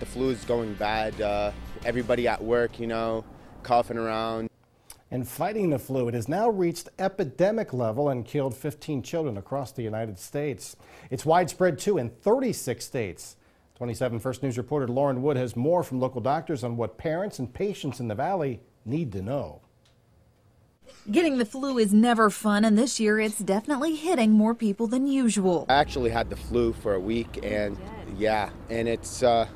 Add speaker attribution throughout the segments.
Speaker 1: the flu is going bad. Uh, everybody at work, you know, coughing around.
Speaker 2: And fighting the flu, it has now reached epidemic level and killed 15 children across the United States. It's widespread too in 36 states. 27 First News reporter Lauren Wood has more from local doctors on what parents and patients in the valley need to know.
Speaker 3: Getting the flu is never fun, and this year it's definitely hitting more people than usual.
Speaker 1: I actually had the flu for a week, and yeah, and it's uh,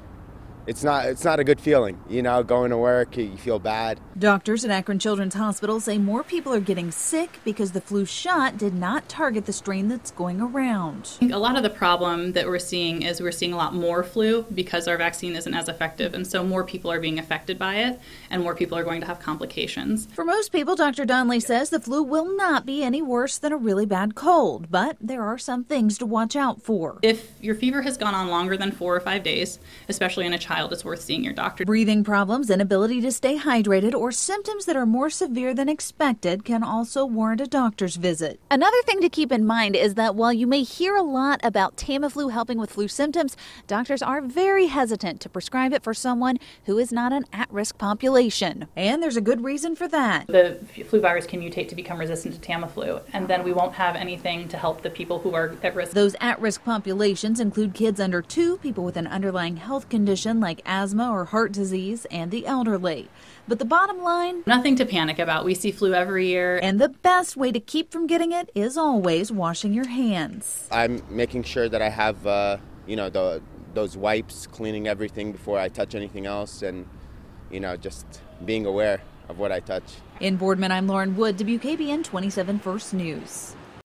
Speaker 1: it's not it's not a good feeling you know going to work you feel bad.
Speaker 3: Doctors at akron children's hospital say more people are getting sick because the flu shot did not target the strain that's going around.
Speaker 4: A lot of the problem that we're seeing is we're seeing a lot more flu because our vaccine isn't as effective and so more people are being affected by it and more people are going to have complications.
Speaker 3: For most people dr donnelly says the flu will not be any worse than a really bad cold but there are some things to watch out for.
Speaker 4: If your fever has gone on longer than four or five days especially in a child child, it's worth seeing your doctor.
Speaker 3: Breathing problems, inability to stay hydrated, or symptoms that are more severe than expected can also warrant a doctor's visit. Another thing to keep in mind is that while you may hear a lot about Tamiflu helping with flu symptoms, doctors are very hesitant to prescribe it for someone who is not an at risk population. And there's a good reason for that.
Speaker 4: The flu virus can mutate to become resistant to Tamiflu, and then we won't have anything to help the people who are at risk.
Speaker 3: Those at risk populations include kids under two, people with an underlying health condition like asthma or heart disease, and the elderly. But the bottom line
Speaker 4: nothing to panic about. We see flu every year.
Speaker 3: And the best way to keep from getting it is always washing your hands.
Speaker 1: I'm making sure that I have, uh, you know, the, those wipes, cleaning everything before I touch anything else, and, you know, just being aware of what I touch.
Speaker 3: In Boardman, I'm Lauren Wood, WKBN 27 First News.